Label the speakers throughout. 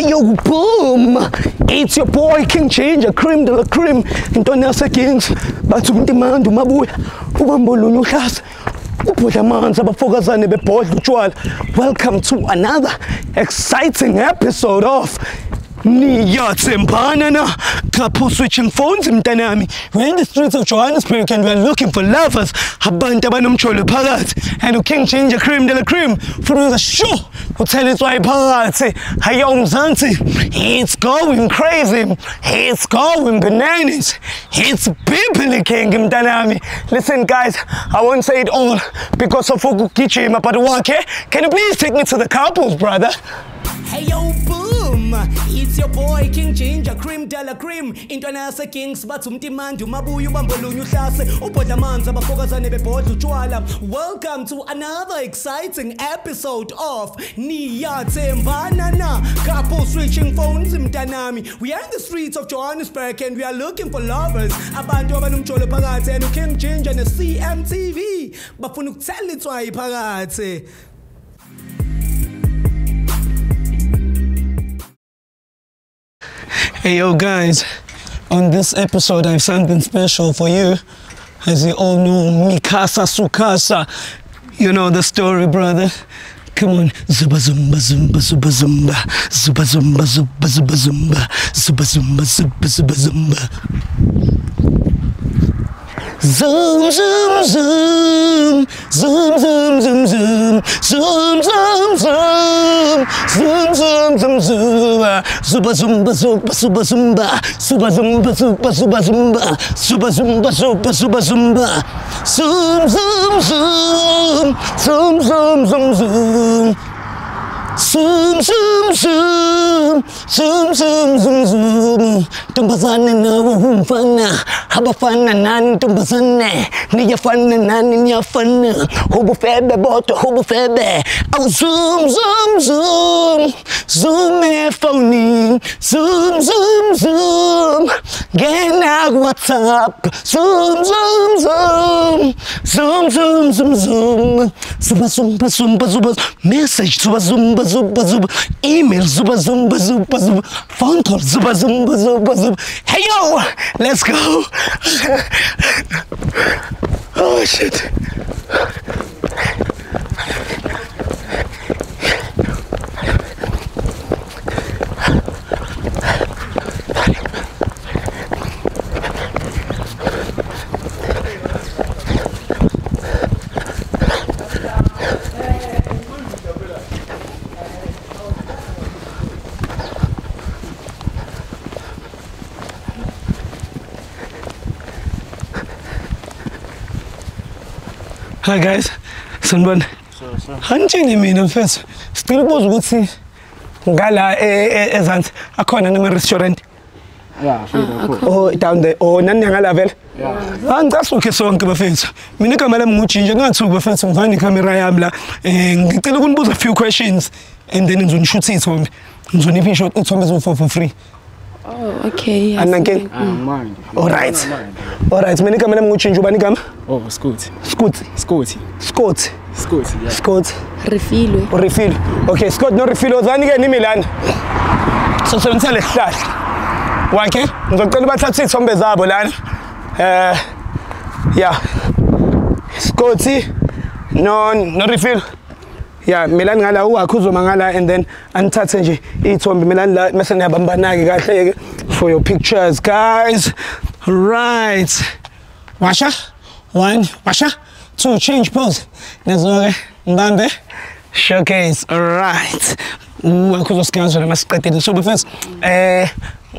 Speaker 1: Yo, boom! It's your boy King Ginger, cream de la cream. Intwana yasekings, bathi umuntu imandi umabuya, ubamba olunye uhlasa. Ubhodla amanzi abafokazane bebhodla utshwala. Welcome to another exciting episode of Niyatsembana na couple switching phones mntanami. We're in the streets of Johannesburg and we're looking for lovers. Abantu abanomcholo phakathi. And King Ginger cream de la cream for the show. Utheletswa iphakathi. Hayo mzansi. It's going crazy. It's going bananas. It's biblically king mntanami. Listen guys, I won't say it all because of ukugijima but wakhe. Can you please take me to the couples brother?
Speaker 2: Hey yo It's your boy King Ginger Cream de la Cream. Intwana yase Kings bathi umuntu imandi umabuya ubamba olunye uhlase. Ubhodla amanzi abafokazane bebhodla utshwala. Welcome to another exciting episode of Niyatsembana na Couple switching phones mntanami. We are in the streets of Johannesburg and we are looking for lovers. Abantu abanomjolo phakathi and uKing Ginger ne CMTV bafuna ukuthela itswayi phakathi
Speaker 1: Hey yo guys, on this episode I have something special for you. As you all know, Mikasa Sukasa. You know the story, brother. Come on. Zuba zumba zumba zuba zumba. Zuba zumba zuba zuba zumba. Zuba zumba zuba zuba zumba. Zoom zoom zoom zoom zoom zoom zoom zoom zoom zoom zoom zoom zoom zoom Zuba zumba zuba zumba Zuba zumba zuba zuba zumba Zuba zumba zuba zuba zumba Zoom zoom zoom zoom zoom zoom zoom Zoom, zoom, zoom, zoom, zoom, zoom, zoom. Ntombazane nawe umfana, abafana nani ntombazane, niyafana nani niyafana, ubufebe bodwa ubufebe. Awu zoom, zoom, zoom, zoom efoni, zoom, zoom, zoom. Ngena WhatsApp, zoom, zoom, zoom, zoom, zoom, zoom, zoom. Zuba, zumba, zumba, zuba, message, zuba, zumba, zoom zoom, email zoom zoom zoom zoom, phone call zoom zoom zoom zoom. Hey yo, let's go. oh shit. Hi guys, sanibona. Hanjeni mina mfethu. Sicela ukubuza ukuthi ngala e- e- ezansi akhona nama restaurant.
Speaker 3: Yeah, sure. cool.
Speaker 1: Oh down there. Oh nani ngala vele? Ah ngicela ukhe sonke bafethu. Mina igama lami ngujinja ngathuka bafethu ngivana ikamera yami la. Eh ngicela ukunibuza a few questions and then ngizonishootha ithombe. Ngizonipha ishot ithombe zo for free.
Speaker 4: Oh, okay. Yes.
Speaker 1: Ananke? Manje. Alright. Alright, mina igama lami ngutshintshuba igama?
Speaker 3: Oh, Scoot.
Speaker 1: Scoot.
Speaker 3: Scoot.
Speaker 1: Scoot.
Speaker 3: Scoot. Yeah.
Speaker 1: Scoot.
Speaker 4: Refilwe.
Speaker 1: Oh, refilwe. Okay, Scoot no refilwe. Uzani ke nimi lana? Sosebenzisa lesihlahla. Wakhe, ngizocela bathathe izithombe zabo lana. Eh yeah. Scoot no no refilwe. Ya milani ngala uwakhe uzoma ngala and then anithathe nje iy'thombe milani la mase niyabambana-ke kahle-ke for your pictures guys. Right. Washa? One washa? Two change pose. Nezo-ke mbambe showcase alright wakho uzosiganzwa noma siqedile so befirst eh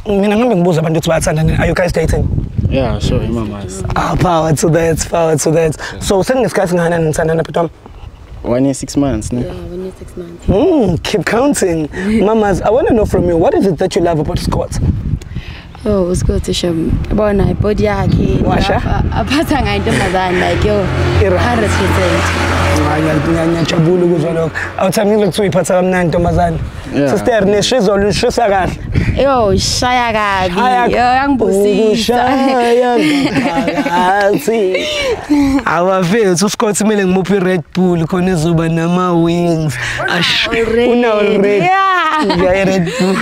Speaker 1: mina ngihambe ngibuza abantu ukuthi bayathandani are you guys dating?
Speaker 3: Yeah, sure. Mamas.
Speaker 1: ah power to that power to that. So seninesikhathi ngakanani nithandana bhetwami
Speaker 3: One year, six months, no?
Speaker 4: Yeah, when you're six months.
Speaker 1: Mm, keep counting mamas i want to know from you what is it that you love about scott
Speaker 4: Yo, usikhothi shem. Bona ibody yakhe.
Speaker 1: Washa?
Speaker 4: lapha, Aphatha ngayo intombazane like yo.
Speaker 1: Ira-
Speaker 4: 100%.
Speaker 1: Hayi, ngiya- ngiyajabula ukuzwa lokho awuthamile kuthiwa iphatha kamnandi ntombazane
Speaker 3: Yeah.
Speaker 1: sister neshizo lishisa kahle
Speaker 4: yo shaya kabi
Speaker 1: Shaya-
Speaker 4: yo yangibusisa
Speaker 1: Ukushaya ngaphakathi awafethu uScott kumele ngimuphi i-Red Bull khona izoba nama-wings Ash,
Speaker 4: Already.
Speaker 1: una already
Speaker 4: Yeah.
Speaker 1: Yeah, Red Bull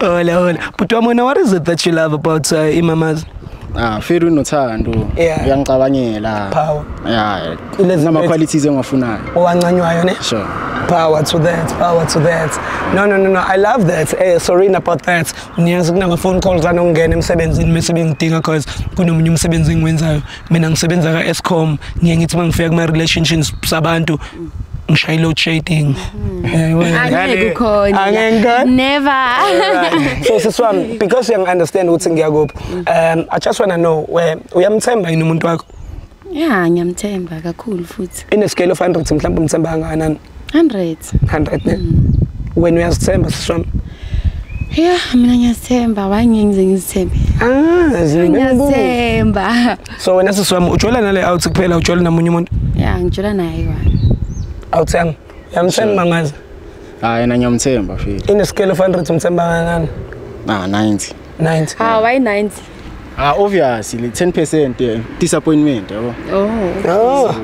Speaker 1: hola hola but wamona what is it that you love about uh, imamaz
Speaker 3: Ah, Feri unothando.
Speaker 1: Yeah.
Speaker 3: Uyangicabangela.
Speaker 1: Power.
Speaker 3: Yeah. Nama qualities engiwafunayo.
Speaker 1: owancanywayo ne
Speaker 3: Sure.
Speaker 1: power to that power to that no no no no i love that eh sorry about that niyazi kunama-phone calls anongena emsebenzini mese bengidinga cause kunomunye umsebenzi engiwenzayo mina ngisebenza ka-escom ngiye ngithi uma ngifika kuma-relationships sabantu ngishaye load shading
Speaker 4: angeke ukhona
Speaker 1: Angeke? Ngikhona?
Speaker 4: never
Speaker 1: so siswami because uyangi-understand ukuthi ngiyakuphi um i just wanna know where uyamthemba yini umuntu wakho?
Speaker 4: Ya ngiyamthemba kakhulu futhi.
Speaker 1: In-scale of 100 mhlawumbe umthemba kangakanani?
Speaker 4: 100
Speaker 1: 100 ne? Wena uyazithemba siswami
Speaker 4: ya mina ngiyazithemba. Why ngeke ngize ngizithembe?
Speaker 1: Ah ziningi
Speaker 4: ngiyazithemba.
Speaker 1: So wena sisiwami ujola nale out kuphela ujola namunye umuntu?
Speaker 4: Ya ngijula naye wa
Speaker 1: awuthemba uyamthemba ngazi
Speaker 3: hayi na ngiyamthemba Feri.
Speaker 1: in a scale of 100 umthemba kangakanani
Speaker 3: Ah, 90.
Speaker 1: 90
Speaker 4: ah why 90
Speaker 3: Ah, obviously 10% yeah. disappointment yabo.
Speaker 4: oh
Speaker 1: oh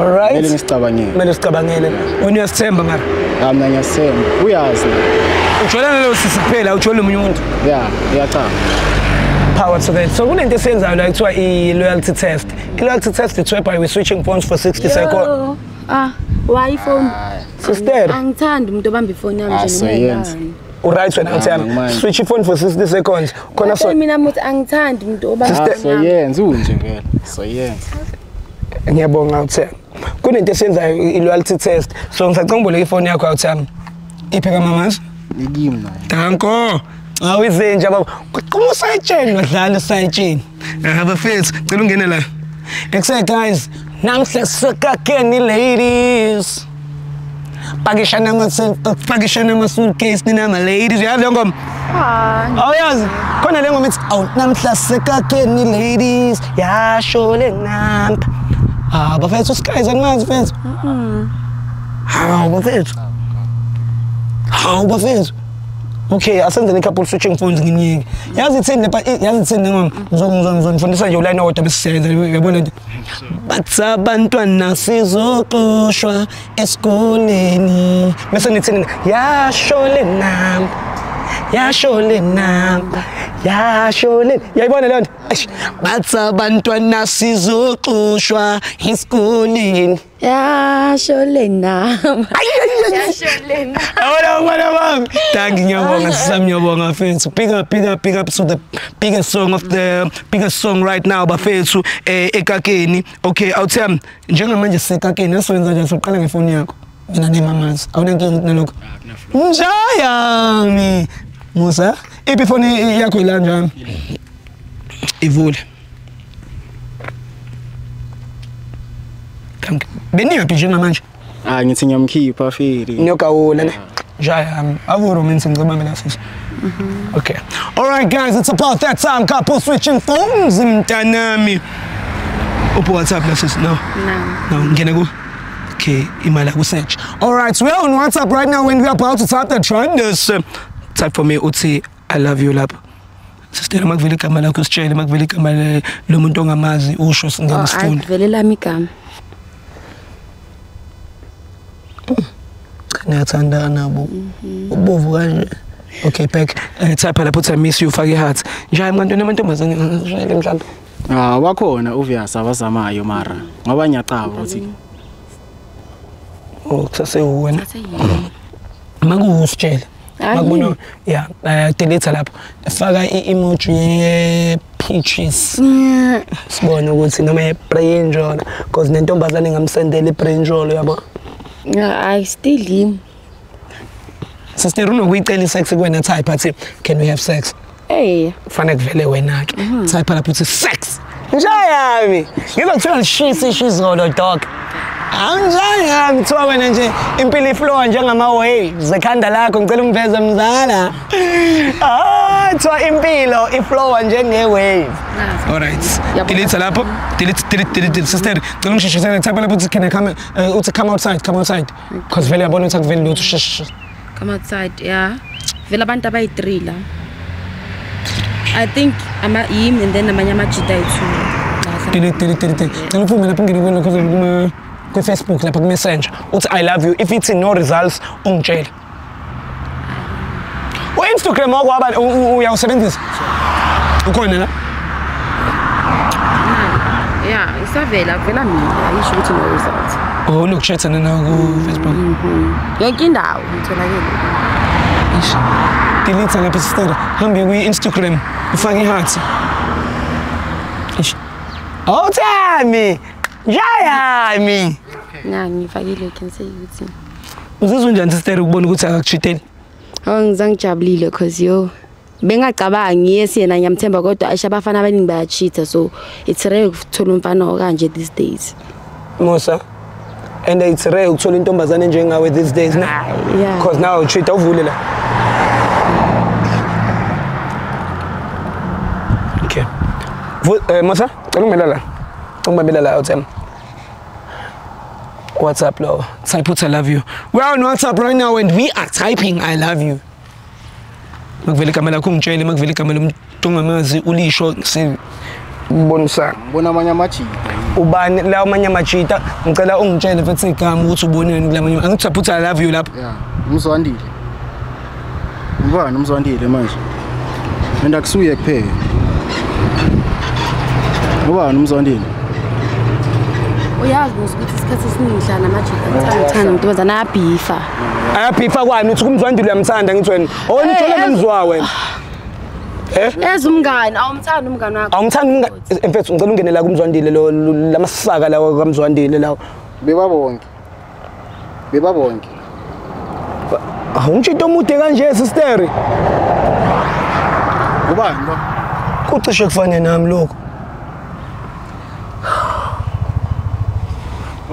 Speaker 1: Alright.
Speaker 3: Mele ngisicabangele.
Speaker 1: Mele sicabangele wena uyasithemba mara
Speaker 3: Ah, mina ngiyasithemba. Uyazi.
Speaker 1: Ujolana lo sisi kuphela ujola umunye umuntu
Speaker 3: Yeah, uyachama.
Speaker 1: power to that so kunento esiyenzayo la kuthiwa i-loyalty test i-loyalty test it's by we switching phones for 60 seconds
Speaker 4: ah why phone
Speaker 1: sister
Speaker 4: angithandi umuntu obamba ifoni yami
Speaker 3: Ah,
Speaker 4: nje
Speaker 3: so
Speaker 4: noma
Speaker 3: yenza.
Speaker 4: ngubani.
Speaker 1: uright wena
Speaker 3: Ah,
Speaker 1: uthiyami
Speaker 3: ngimanje.
Speaker 1: switch ifone for 60 seconds khona so
Speaker 4: Bathe mina muthi angithandi umuntu obamba
Speaker 3: Ah,
Speaker 4: ifoni
Speaker 3: so
Speaker 4: yami.
Speaker 3: yenza unje vele. So yenza.
Speaker 1: ngiyabonga uthiyami kunento esiyenzayo i-loyalty test so ngisacanga uboleka ifoni yakho awuthiyami iphe kamamazi
Speaker 3: Ikimi naye.
Speaker 1: danko awu izinja baba quma usayitsheni badlala usayitsheni abafethu cela ungene la ekuse guys namhla sikakeni ladies. Pakisha nama pakisha nama suitcase ni nama ladies. Uyazi le ngoma
Speaker 4: Ah,
Speaker 1: awuyazi khona le ngoma ithi awu namhla sikakeni ladies. Yasho le namba ah bafethu skies angazi fethu hawu bafethu hawu bafethu okay asenzeni i-couple switching phones nginiyeke yazi ithini lepa yazi ithini le ngoma ngizonifundisa nje uline order bese siyayenza uyabona nje? Bathi abantwana sizoxoshwa esikoleni. Bese nithini yasho le namba yasho le namba yasho le yayibona leyo nto Eish, bathi abantwana sizoxoshwa esikoleni
Speaker 4: yasho le namba yasho le namba
Speaker 1: Awona mwana wami. Thank ngiyabonga sisami ngiyabonga mfethu. Big up big up big up to the biggest song of the biggest song right now bafethu eh ekakeni. Okay, awuthami njengamanje sisekakeni asiwenza nje soqala ngefoni yakho. Mina nemamazi. Awunankinga nalokho. Njayami. Musa, iphi ifoni yakho ilanjani? Ivule. Thank. Beniyaphi njengamanje?
Speaker 3: Ah, ngithi ngiyamkhipha Feri.
Speaker 1: Nyokawula ne. Jayam. Avuro mina ngicabanga la sisi. Okay. All right guys, it's about that time couple switching phones mntanami. Upho WhatsApp la sisi no.
Speaker 4: no
Speaker 1: No, ngene ku Okay, imali ku search. All right, we are on WhatsApp right now when we are about to start the trenders. Uh, type for me uthi I love you lapha. Sister makuvele igama lakho sitshele makuvele igama le- lo muntu ongamazi usho
Speaker 4: oh
Speaker 1: singena sifunde.
Speaker 4: ayivele lami igama
Speaker 1: ngiyathandana nabo ubovu kanje okay back uh, type lapho uthi I miss you fake heart njani mntwana amantombazane ngishayele mhlawumbe
Speaker 3: Ah, wakhona obvious abazamayo mara. Ngoba ngiyacaba ukuthi
Speaker 1: oh kusase wena
Speaker 4: Aseyini.
Speaker 1: makuwusitshele
Speaker 4: Hayi.
Speaker 1: makubona yeah uh, delete lapho faka i-emoji ye-peaches. Sibone ukuthi noma ye-brinjolo because nentombazane engamsendela i-brinjolo yabo
Speaker 4: Yeah, I still him.
Speaker 1: sister unokuyicela isex kuwena type athi can we have sex
Speaker 4: Hey,
Speaker 1: kufanele kuvele wena-ke. Type lapho uthi sex njayami ngizokuthiwa lishisa ishizolo dog. Anjayami kuthiwa wena nje impilo iflowa njengama-waves ekhanda lakho ngicela ungiveze mzala. Ah kuthiwa impilo iflowa njenge-wave alright
Speaker 4: Yabona.
Speaker 1: delete lapho. Delete delete delete sister ngicela ungishishisele type lapho uthi can I come uh, uthi come outside come outside. Because vele yabona ukuthi akuveli lutho. Shh shh
Speaker 4: come outside yeah. Vele abantu abayi-three la. I think ama him and then amanye amajita ayi-two. La,
Speaker 1: delete delete delete. Ngicela uphume lapha ungene kwena kuma kwi-facebook lapha ku-messenger uthi i love you. If ithi no results ungitshele. U-instagram wakho waba- uyawusebenzisa? Ukhona la?
Speaker 4: Yeah isavela vela mina. Ayisho ukuthi no results.
Speaker 1: Oh unokushathana nawo ku-facebook? Mm-hmm.
Speaker 4: Yonke indawo ngitholakele
Speaker 1: delete lapha sister hambe kwi-instagram. Ufake iheart. Eish. awuthami njayami
Speaker 4: ya ngifakile you can say ukuthi
Speaker 1: uzizwa njani sister ukubona ukuthi akakushiteli?
Speaker 4: Awu ngizangijabulile cause yo bengacabangi yes yena ngiyamthemba kodwa ashe abafana abaningi bayachitha so it's rare ukuthola umfana okanje these days.
Speaker 1: Musa and it's rare ukuthola intombazane njengawe these days ne
Speaker 4: yeah.
Speaker 1: because now utrita uvule la. Okay. Vu- eh, musa cela ungimela la ungibambela la awuthema up, love? type uthi i love you. We're on whatsapp right now and we are typing i love you. Makuvele igama lakho ngitshele makuvele igama lomuntu ongamazi ulisho sibonisana
Speaker 3: ngibona amanye amajita?
Speaker 1: Ubani lawo amanye amajita? Ngicela ungitshele futhi igama ukuthi uboneni kula manye angithi uthi i love you lapha.
Speaker 3: Yeah. umzwandile. Ubani umzwandile manje? Mina akusuye kuphela. Ubani umzwandile
Speaker 4: uyazi musa ukuthi isikhathi esiningi hlala namajita ngithanda ngintombazana ayabhifa.
Speaker 1: Ayabhifa kwani? Uthi kumzwandile uyamthanda ngithi wena? Owena utshole
Speaker 4: Eh,
Speaker 1: nomzwa wena.
Speaker 4: Eza umngane awumthanda umngane wakho.
Speaker 1: Awumthandi umnga mfethu ngicela ungene la kumzwandile lo lo- lamasaka lawo kamzwandile lawo.
Speaker 3: Bebabonke. Bebabonke.
Speaker 1: Awungitshito omude kanje sisteri?
Speaker 3: Ubani lo?
Speaker 1: Kucishe kufane nami lokho.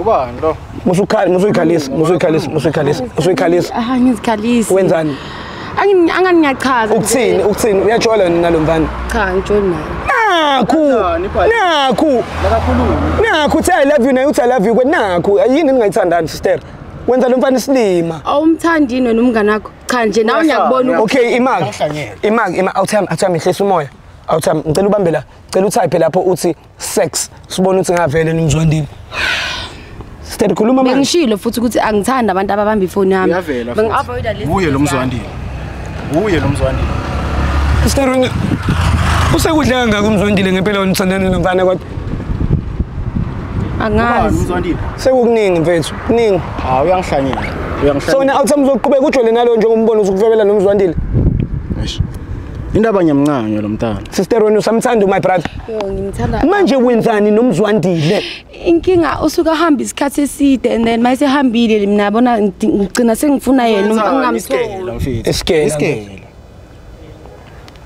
Speaker 3: Ubani lo
Speaker 1: musukhala musuyikhalisa musuyikhalisa musuyikhalisa musuyikhalisa
Speaker 4: ah ngizikhalisi
Speaker 1: wenzani?
Speaker 4: Angini- angani ngiyachaza
Speaker 1: ukuthini ukuthini? Uyatshola yena nalo mfana?
Speaker 4: Cha ngitsholi naye.
Speaker 1: Nakhu
Speaker 3: Kanjani, bhali?
Speaker 1: nakhu.
Speaker 3: Lakakhuluma
Speaker 1: nakhu uthi i love you naye uthi i love you kwe nakhu yini ningayithandani sister? Wenza lo mfana isilima.
Speaker 4: Awumthandini wena umngane wakho cha nje nawe ngiyakubona ukuthi
Speaker 1: okay imaki
Speaker 3: Uyahlanyela.
Speaker 1: imaki ima awuthami awuthami ihlisa umoya. Awuthami ngicela ubambe la. Ngicela utype lapho uthi sex. Sibone ukuthi ngavele nimzwandile sister khuluma manje.
Speaker 4: Bengishilo futhi ukuthi angithandi abantu ababamba ifoni yami.
Speaker 3: Uyavela
Speaker 4: bengi-avoida lezi
Speaker 3: uye lo
Speaker 4: zinto
Speaker 3: mzwandile. Uye lo mzwandile.
Speaker 1: Sister wena usekudle kangaka umzwandile ngempela wena uthandana nomfana kodwa?
Speaker 4: Zami.
Speaker 3: ubani
Speaker 4: angazi
Speaker 3: umzwandile?
Speaker 1: Sekukuningi mfethu kuningi.
Speaker 3: Hayi uyangihlanyela
Speaker 1: so
Speaker 3: uyangihlanyela.
Speaker 1: Wena awuthami uzoqhubeka ujole nalo njengombona uzokufebela nomzwandile
Speaker 3: Eish. Indaba nyamncane lo mntana.
Speaker 1: Sister wena usamthanda my brother.
Speaker 4: Yo ngimthanda
Speaker 1: manje wenzani nomzwandile?
Speaker 4: Inkinga usuke ahamba isikhathi eside and then mayesehambile mina bona ngidi- ngigcina sengifuna yena
Speaker 3: Isikela,
Speaker 4: ngingamtholi
Speaker 3: mfethu.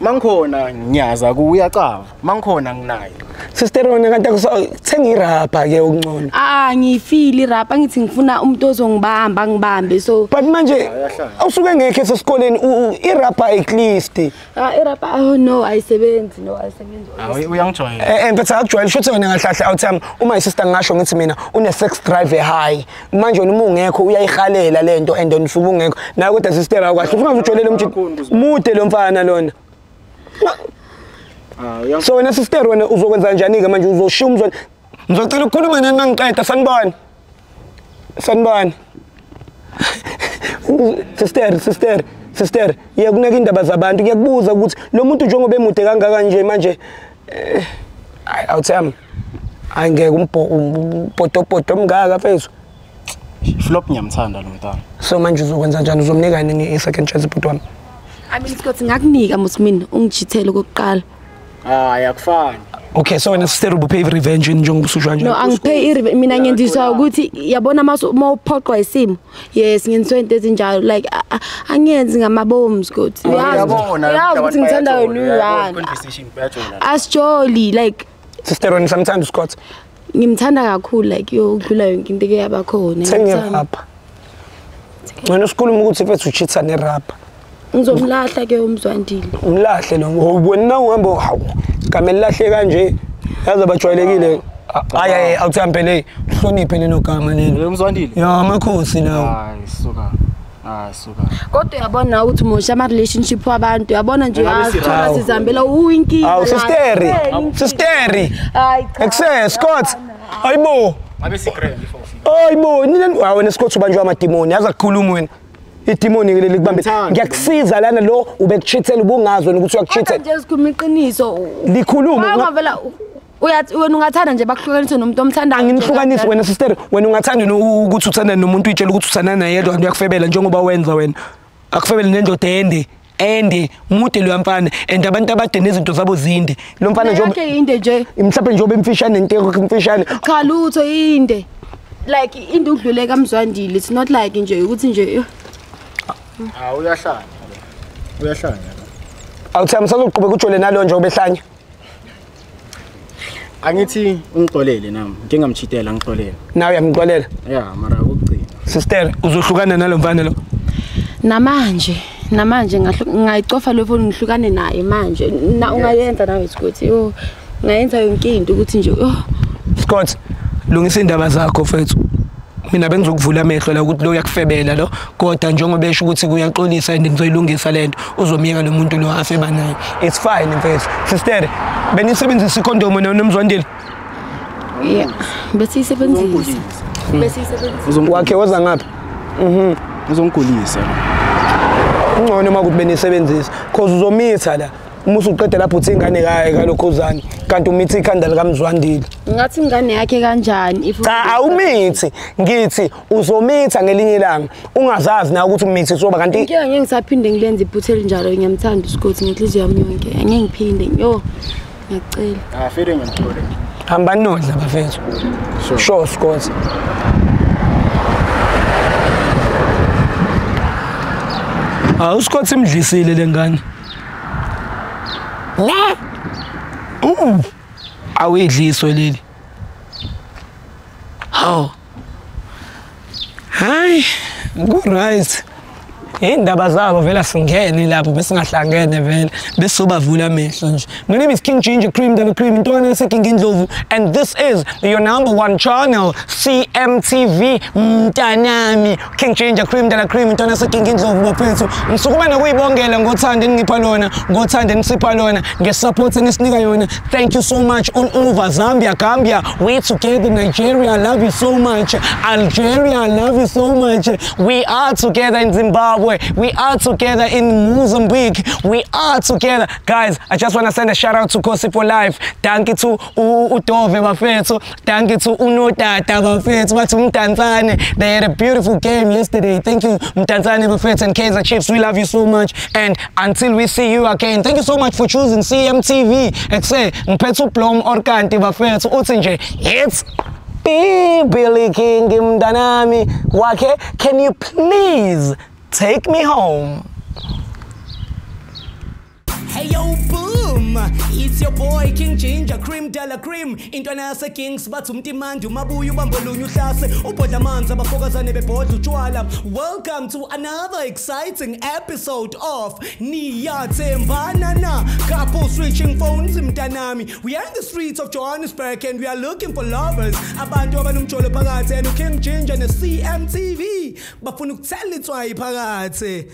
Speaker 3: Mangikhona ngiyaza ku uyacava mangikhona nginayo.
Speaker 1: Sister wena kanti akusa- thenga irabha ke okungcono
Speaker 4: ah ngiyifile irapha ngithi ngifuna umuntu ozongibamba ngibambe so
Speaker 1: but manje
Speaker 3: Ayahlala.
Speaker 1: awusuke ngekho esesikoleni u- u- irabha ayiclist
Speaker 4: ah, irapha oh no ayisebenzi no ayisebenzi.
Speaker 3: Hayi uyangijwayela.
Speaker 1: Eh mfethu akujwayele shuthi wena ngahlahla awuthami uma isister ngasho ngithi mina une sex drive high. Manje uma ungekho uyayihalela lento and then usuke ungekho. Nawe kodwa sister akwahle usungaze ujolele umjini mude lo mfana lona. So wena sister wena uzokwenza njani ke manje? Uzoshiya umzwana ngizocela ukukhuluma nani mangiqeda sanibona sanibona sister sister sister ye kunaka indaba zabantu. Kuyakubuza ukuthi lo muntu njengoba emude kangaka nje manje eh, ayi awuthami hayi ngeke umbhotopoto omngaka fethu
Speaker 3: flop ngiyamthanda lo mntana.
Speaker 1: So manje uzokwenza njani? Uzomnika nini i-second chance ibhuti wami?
Speaker 4: I mean Scott ngakunika musmin ungijithele okokuqala.
Speaker 3: Hayi akufani.
Speaker 1: Okay so wena sister ubuphe revenge njengoba usujwa nje?
Speaker 4: No angiphe irive mina ngiyendiswa ukuthi yabona uma uphoqwa isimo. Yes ngiyendiswa into ezinjalo like angiyenzi ngamabomu Scott.
Speaker 3: Uyabona
Speaker 4: ukuthi ngithanda wena
Speaker 3: bayajona
Speaker 4: asijoli like
Speaker 1: sister wena samthanda uscott
Speaker 4: ngimthanda kakhulu like yo udlula yonke into eke yabakhona
Speaker 1: rapha wena usikhuluma ukuthi fethu uchitha nerapha
Speaker 4: ngizomlahla ke umzwandile
Speaker 1: umlahle lo wena na uhamba hawu igama elilahle kanje yazi abajwayelekile hayi hayi awuthampele hloniphe lelo gama lelo
Speaker 3: lo mzwandile
Speaker 1: ya amakhosi lawo
Speaker 3: hayi suka ah suka
Speaker 4: kodwa uyabona ukuthi mosha ama-relationship wabantu uyabona nje
Speaker 3: Engabe
Speaker 4: uyathola
Speaker 1: sirawo.
Speaker 4: sizihambela uyinkinga
Speaker 1: Awu
Speaker 4: la.
Speaker 1: sisteri,
Speaker 4: Eh, inkinga.
Speaker 1: sisteri.
Speaker 4: Hayi cha.
Speaker 1: Ekuse Scott. Ayibo.
Speaker 3: ngabe sikrem before ufika
Speaker 1: Ayibo, nina hawu wena Scott ubanjwa amadimoni, yaza kukhuluma wena. Idimoni ke leli kubambe.
Speaker 3: Ngithanda.
Speaker 1: Ngiyakusiza lana lo ubekuchithela ubungazi wena ukuthi
Speaker 4: kodwa
Speaker 1: uyakuchithela.
Speaker 4: nje sikhuluma iqiniso
Speaker 1: Likhuluma.
Speaker 4: wangavela uyathi wena ungathanda nje bakuhlukanise nomuntu omthandayo
Speaker 1: Angimhlukanisi wena sister, wena ungathanda no- ukuthi uthandane nomuntu uyitshela ukuthi uthandana naye yedwa kanti uyakufebela njengoba wenza wena. Akufebele nendoda ende. ende mude lo mfana and abantu abade nezinto zabo zinde lo mfana nje
Speaker 4: yakhe yinde nje
Speaker 1: mhlawumbe njengoba emfishane nento emfishane
Speaker 4: cha lutho yinde like inde udlule kamzwandile it's not like nje ukuthi nje yo,
Speaker 3: hawu uyahlanya. Uyahlanya.
Speaker 1: Awuthi msazoqhubeka ujole nalo nje obehlanya.
Speaker 3: Angithi ungixolele nami ngike ngamchitela ngixolele.
Speaker 1: Nawe uyamxolela
Speaker 3: ya mara ukugcina.
Speaker 1: Sister uzohlukana nalo mfana lo?
Speaker 4: Namanje namanje ngahlu- ngayicofa le phone ngihlukane naye manje. Na ungayenza nawe sikuthi yo. Ngayenza yonke into ukuthi nje oh
Speaker 1: Scott lungisa indaba zakho mfethu mina bengizokuvula amehlo la ukuthi lo uyakufebela lo kodwa njengoba esho ukuthi kuyaxolisa and ngizoyilungisa lento uzomyeka lo muntu lo afeba naye it's fine mfethu sister benisebenzisa ikhondomu nomzwandile?
Speaker 4: Yeah bese isebenzisa bese isebenzisa
Speaker 1: wakhe woza ngapha
Speaker 3: uzongigulisa
Speaker 1: ungcono uma ukuthi benisebenzisa cause uzomitha la. Uma usuqeda lapho uthi ingane kaye kalokhuzane kanti umithi ikhanda likamzwandile.
Speaker 4: Ngathi ingane yakhe kanjani if
Speaker 1: cha awumithi. Ngithi uzomitha ngelinye ilanga ungazazi na ukuthi umithi soba kanti
Speaker 4: inkinga ngeke ngisaphinde ngilenze iphutha elinjalo ngiyamthanda usikhothi ngenhliziyo yami yonke. Angeke ngiphinde yo ngiyacela.
Speaker 3: Ah fere ngiyamxolele
Speaker 1: hambani nodla bafethu?
Speaker 3: Sure.
Speaker 1: sure scott. Hawu uScott simdlisile lengane la uh awuyidliso leli. Hawu. Hayi ku right indaba zabo vele singene lapho besingahlangene vele besobavula amehlo nje. My name is king ginger cream the cream intwana yaseking indlovu and this is your number one channel cmtv mntanami. King ginger cream the cream intwana yaseking indlovu baphethu. Ngisukuma nokuyibongela ngothando eningipha lona ngothando enisipha lona ngesupport enisinika yona. Thank you so much all over zambia gambia. We together nigeria i love you so much. Algeria i love you so much. We are together in zimbabwe we are together in mozambique. We are together. Guys i just want to send a shout out to kosi for life. Thank you to udove bafethu. Thank you to unotata bafethu. Bathi umdantsane they had a beautiful game yesterday. Thank you mdantsane bafethu and kaizer chiefs. We love you so much. And until we see you again thank you so much for choosing cmtv ekuse ngiphethe ublom orkanti bafethu. Uthi nje it's Billy King mntanami. Wakhe can you please take me home
Speaker 2: Hey yo boom! It's your boy King Ginger Cream Della Cream. Intwana yase Kings bathi umtimandi umabuya ubambolunya uhlase ubhodla amanzi abafokazane bebhodla utshwala Welcome to another exciting episode of Niyathembana na Couple switching phones mntanami. We are in the streets of Johannesburg and we are looking for lovers. Abantu abanomjolo phakathi and King Ginger ne CMTV bafuna ukuthela itswayi phakathi